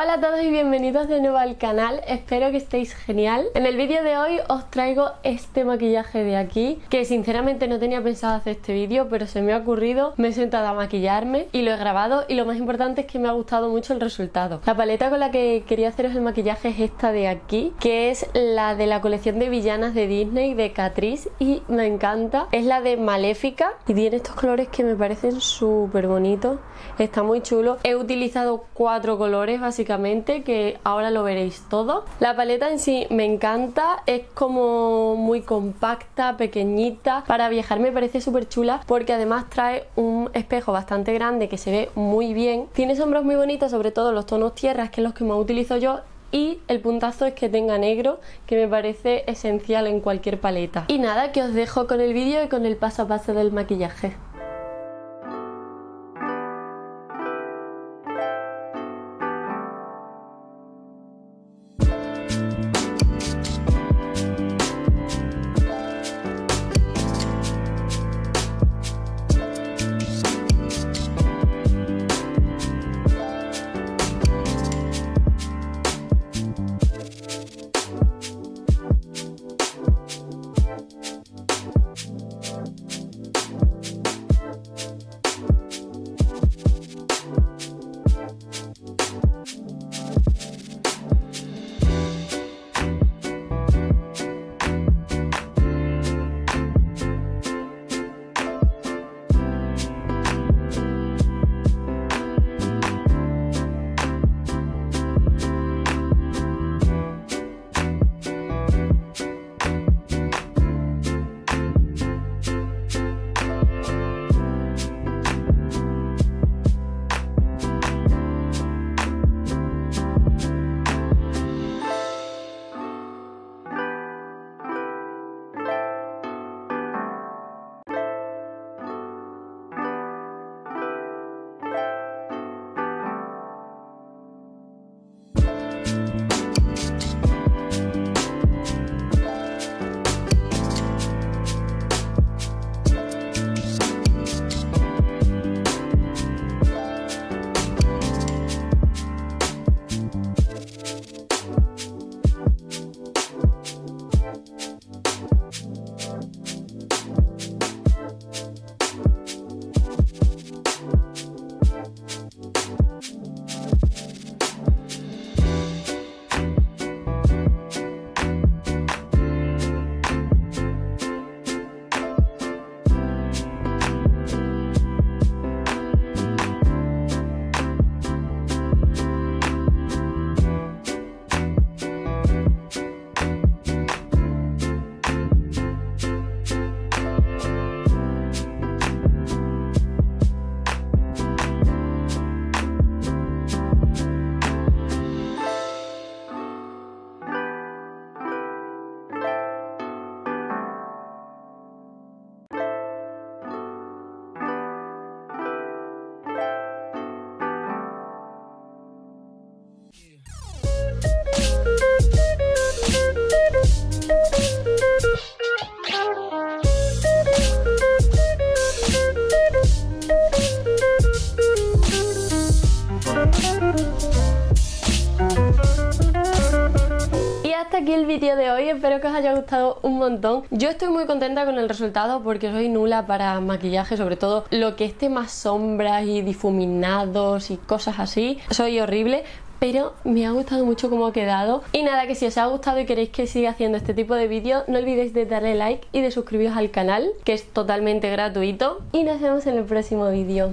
Hola a todos y bienvenidos de nuevo al canal, espero que estéis genial. En el vídeo de hoy os traigo este maquillaje de aquí, que sinceramente no tenía pensado hacer este vídeo, pero se me ha ocurrido, me he sentado a maquillarme y lo he grabado y lo más importante es que me ha gustado mucho el resultado. La paleta con la que quería haceros el maquillaje es esta de aquí, que es la de la colección de villanas de Disney de Catrice y me encanta. Es la de Maléfica y tiene estos colores que me parecen súper bonitos, está muy chulo. He utilizado cuatro colores básicamente que ahora lo veréis todo. La paleta en sí me encanta, es como muy compacta, pequeñita. Para viajar me parece súper chula porque además trae un espejo bastante grande que se ve muy bien. Tiene sombras muy bonitas, sobre todo los tonos tierras, que es los que más utilizo yo y el puntazo es que tenga negro que me parece esencial en cualquier paleta y nada que os dejo con el vídeo y con el paso a paso del maquillaje aquí el vídeo de hoy, espero que os haya gustado un montón. Yo estoy muy contenta con el resultado porque soy nula para maquillaje, sobre todo lo que esté más sombras y difuminados y cosas así. Soy horrible, pero me ha gustado mucho cómo ha quedado y nada que si os ha gustado y queréis que siga haciendo este tipo de vídeos no olvidéis de darle like y de suscribiros al canal que es totalmente gratuito y nos vemos en el próximo vídeo